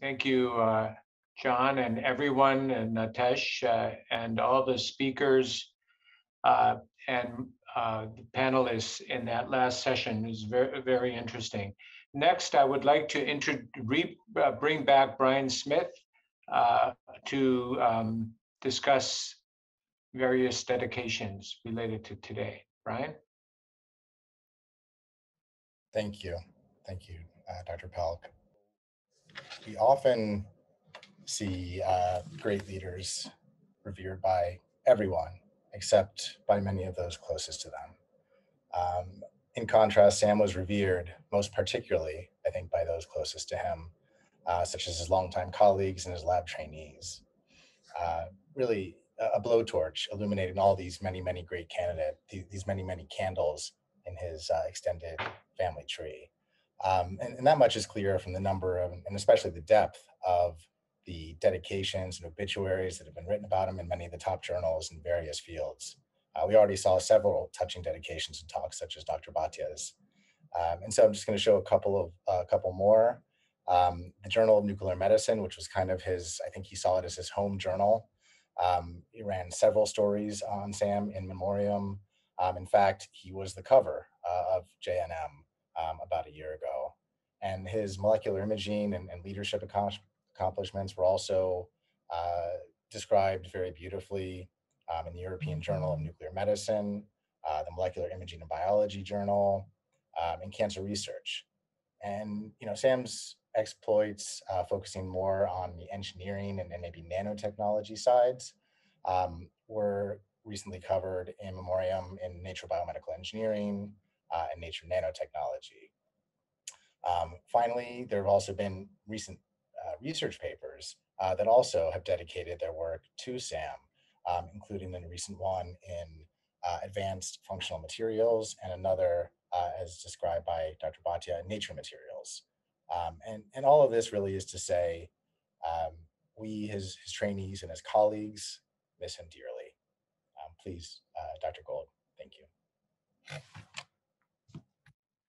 Thank you, uh, John, and everyone, and Natesh, uh, and all the speakers uh, and uh, the panelists in that last session is very, very interesting. Next, I would like to re- uh, bring back Brian Smith uh, to um, discuss various dedications related to today. Brian? Thank you. Thank you, Dr. Pelc. We often see uh, great leaders revered by everyone except by many of those closest to them. Um, in contrast, Sam was revered most particularly, I think, by those closest to him, uh, such as his longtime colleagues and his lab trainees. Uh, really, a blowtorch illuminating all these many, many great candidates, these many, many candles in his uh, extended family tree. Um, and, and, that much is clear from the number of, and especially the depth of the dedications and obituaries that have been written about him in many of the top journals in various fields. Uh, we already saw several touching dedications and talks, such as Dr. Bhatia's. Um, and so I'm just going to show a couple of a uh, couple more. Um, the Journal of Nuclear Medicine, which was kind of his, I think he saw it as his home journal. Um, he ran several stories on Sam in memoriam. Um, in fact, he was the cover uh, of JNM um, about a year ago. And his molecular imaging and, and leadership accomplishments were also uh, described very beautifully um, in the European Journal of Nuclear Medicine, uh, the Molecular Imaging and Biology Journal, um, and Cancer Research. And you know, Sam's exploits, uh, focusing more on the engineering and, and maybe nanotechnology sides, um, were recently covered in memoriam in Nature Biomedical Engineering uh, and Nature Nanotechnology. Um, finally, there have also been recent uh, research papers uh, that also have dedicated their work to SAM, um, including the recent one in uh, Advanced Functional Materials and another, as described by Dr. Bhatia, Nature Materials. Um, and, and all of this really is to say, um, we, his, his trainees and his colleagues, miss him dearly. Um, please, uh, Dr. Gold, thank you.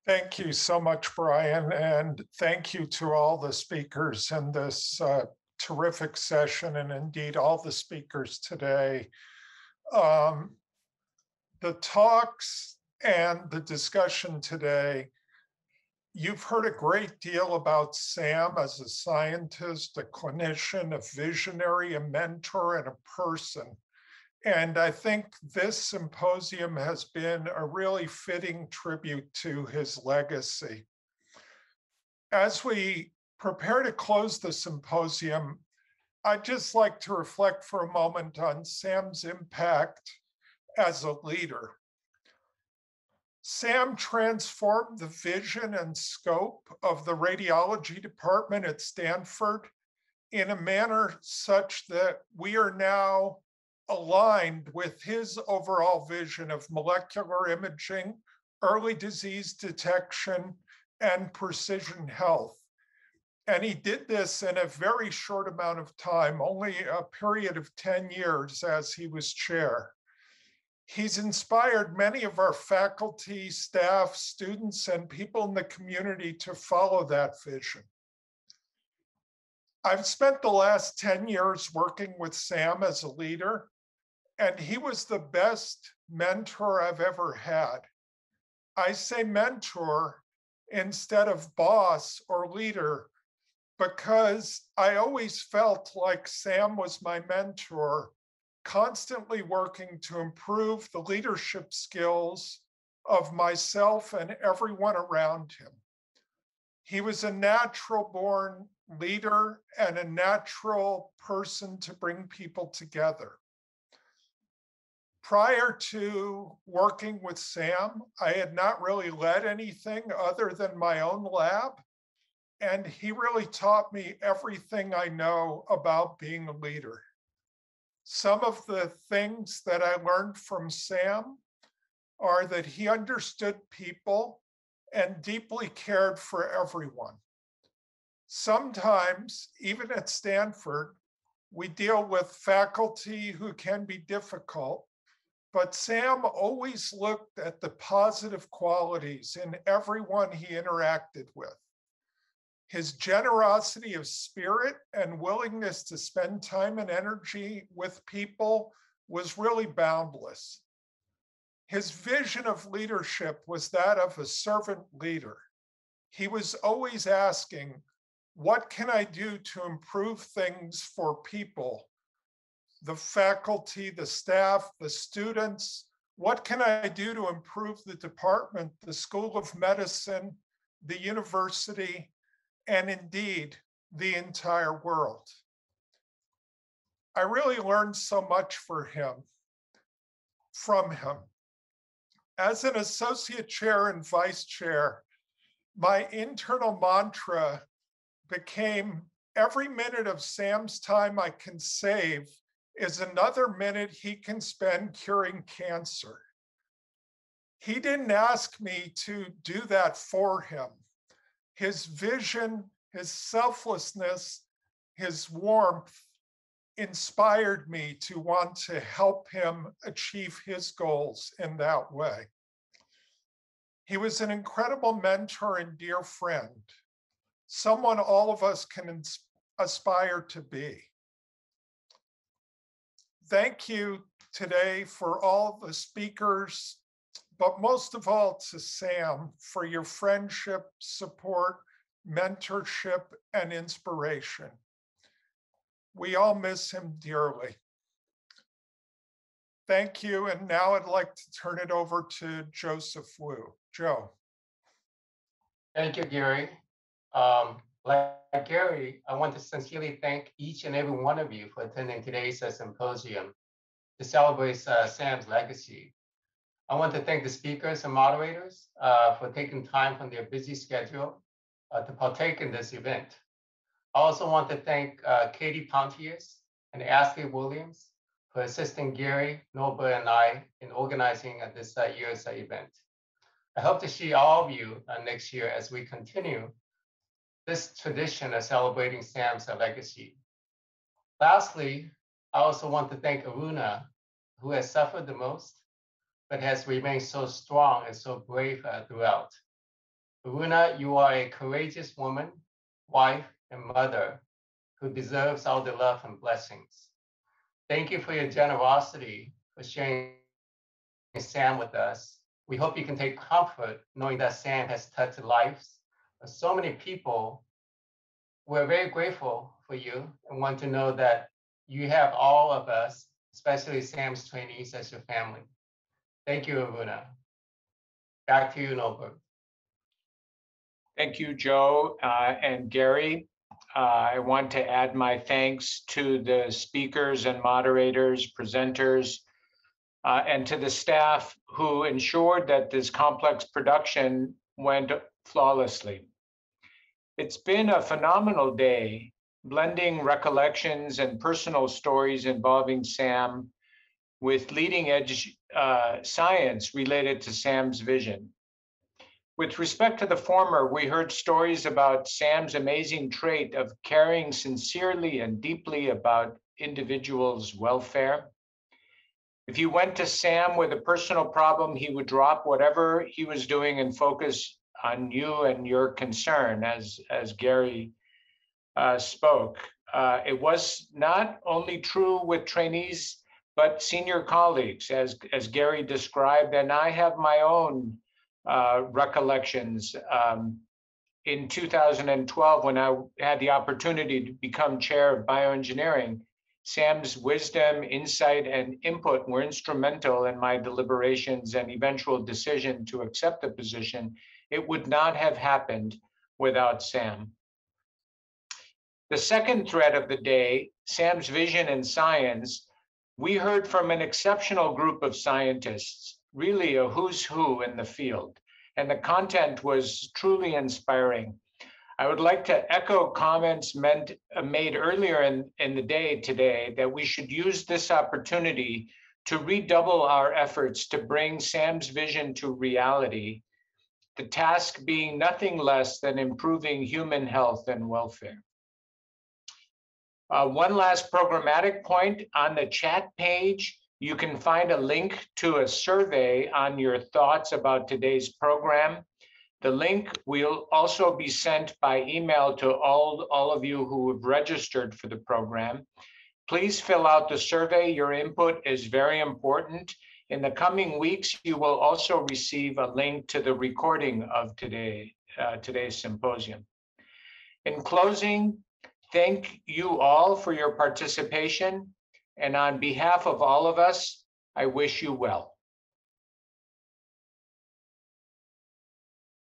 Thank you so much, Brian, and thank you to all the speakers in this uh, terrific session, and indeed all the speakers today. Um, the talks and the discussion today, you've heard a great deal about Sam as a scientist, a clinician, a visionary, a mentor, and a person. And I think this symposium has been a really fitting tribute to his legacy. As we prepare to close the symposium, I'd just like to reflect for a moment on Sam's impact as a leader. Sam transformed the vision and scope of the radiology department at Stanford in a manner such that we are now aligned with his overall vision of molecular imaging, early disease detection, and precision health. And he did this in a very short amount of time, only a period of 10 years as he was chair. He's inspired many of our faculty, staff, students, and people in the community to follow that vision. I've spent the last 10 years working with Sam as a leader, and he was the best mentor I've ever had. I say mentor instead of boss or leader because I always felt like Sam was my mentor, constantly working to improve the leadership skills of myself and everyone around him. He was a natural born leader and a natural person to bring people together prior to working with Sam, I had not really led anything other than my own lab. And he really taught me everything I know about being a leader. Some of the things that I learned from Sam are that he understood people and deeply cared for everyone. Sometimes, even at Stanford, we deal with faculty who can be difficult but Sam always looked at the positive qualities in everyone he interacted with. His generosity of spirit and willingness to spend time and energy with people was really boundless. His vision of leadership was that of a servant leader. He was always asking, What can I do to improve things for people? The faculty, the staff, the students. What can I do to improve the department, the School of Medicine, the university, and indeed the entire world. I really learned so much for him, from him. As an associate chair and vice chair, my internal mantra became every minute of Sam's time I can save is another minute he can spend curing cancer. He didn't ask me to do that for him his vision, his selflessness, his warmth inspired me to want to help him achieve his goals in that way. He was an incredible mentor and dear friend, someone all of us can aspire to be. Thank you today for all the speakers but most of all to Sam for your friendship, support, mentorship, and inspiration. We all miss him dearly. Thank you. And now I'd like to turn it over to Joseph Wu. Joe. Thank you, Garry. Um, like, Garry, I want to sincerely thank each and every one of you for attending today's uh, symposium to celebrate uh, Sam's legacy. I want to thank the speakers and moderators uh, for taking time from their busy schedule uh, to partake in this event. I also want to thank uh, Katie Pontius and Ashley Williams for assisting Garry, Norbert, and I in organizing uh, this year's event. I hope to see all of you next year as we continue this tradition of celebrating Sam's legacy. Lastly, I also want to thank Aruna, who has suffered the most but has remained so strong and so brave uh, throughout. Aruna, you are a courageous woman, wife, and mother who deserves all the love and blessings. Thank you for your generosity for sharing Sam with us. We hope you can take comfort knowing that Sam has touched lives so many people. We're very grateful for you and want to know that you have all of us, especially Sam's trainees, as your family. Thank you, Aruna. Back to you, Norbert. Thank you, Joe uh, and Garry. Uh, I want to add my thanks to the speakers and moderators, presenters, uh, and to the staff who ensured that this complex production went flawlessly. It's been a phenomenal day, blending recollections and personal stories involving Sam with leading edge uh, science related to Sam's vision. With respect to the former, we heard stories about Sam's amazing trait of caring sincerely and deeply about individuals' welfare. If you went to Sam with a personal problem, he would drop whatever he was doing and focus on you and your concern, as, as Garry uh, spoke. Uh, it was not only true with trainees but senior colleagues, as, as Garry described, and I have my own uh, recollections. Um, in 2012, when I had the opportunity to become chair of bioengineering, Sam's wisdom, insight, and input were instrumental in my deliberations and eventual decision to accept the position. It would not have happened without Sam. The second thread of the day, Sam's vision and science, we heard from an exceptional group of scientists, really a who's who in the field, and the content was truly inspiring. I would like to echo comments meant, uh, made earlier in, in the day today that we should use this opportunity to redouble our efforts to bring Sam's vision to reality, the task being nothing less than improving human health and welfare. Uh, one last programmatic point on the chat page, you can find a link to a survey on your thoughts about today's program. The link will also be sent by email to all, all of you who have registered for the program. Please fill out the survey. Your input is very important. In the coming weeks, you will also receive a link to the recording of today, uh, today's symposium. In closing, thank you all for your participation. And on behalf of all of us, I wish you well.